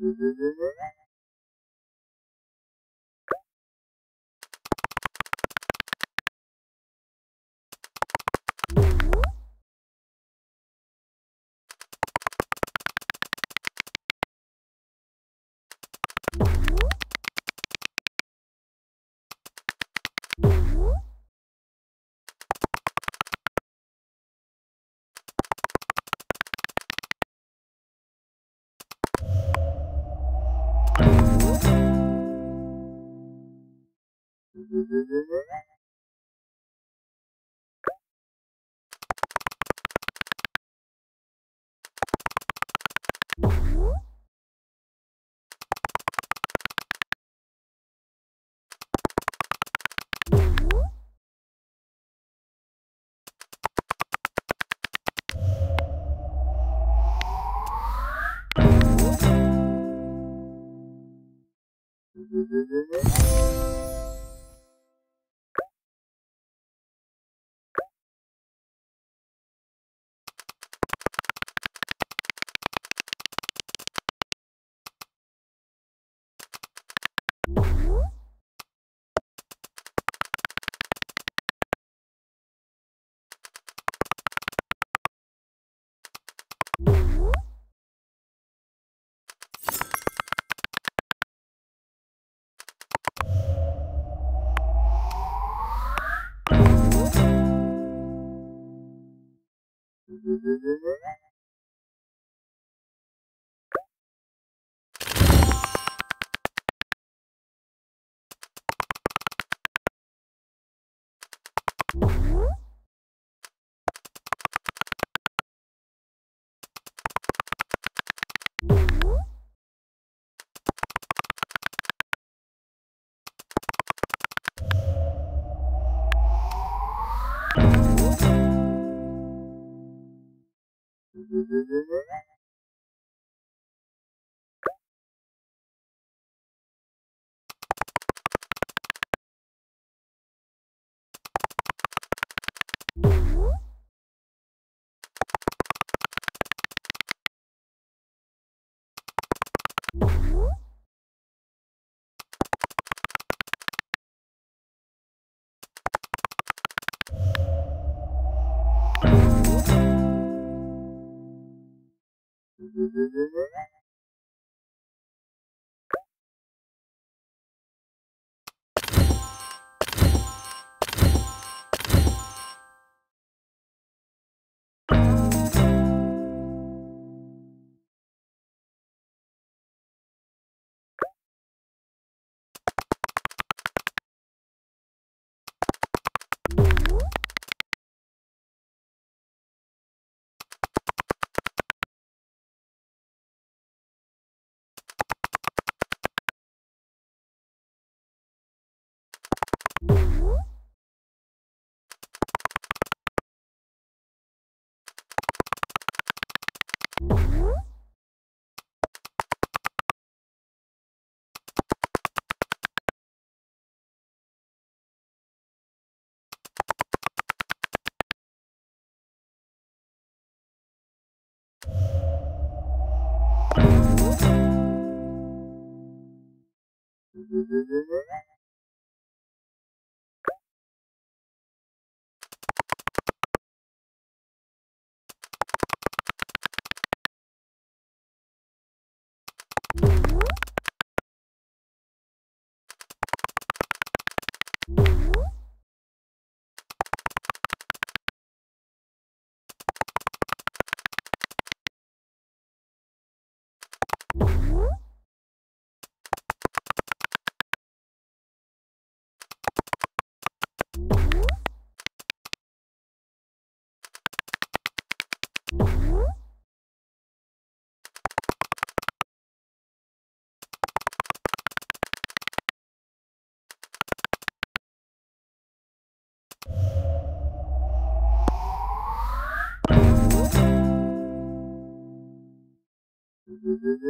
Woo! Mm-hmm. What? Thank you Mm-hmm. Mm-hmm.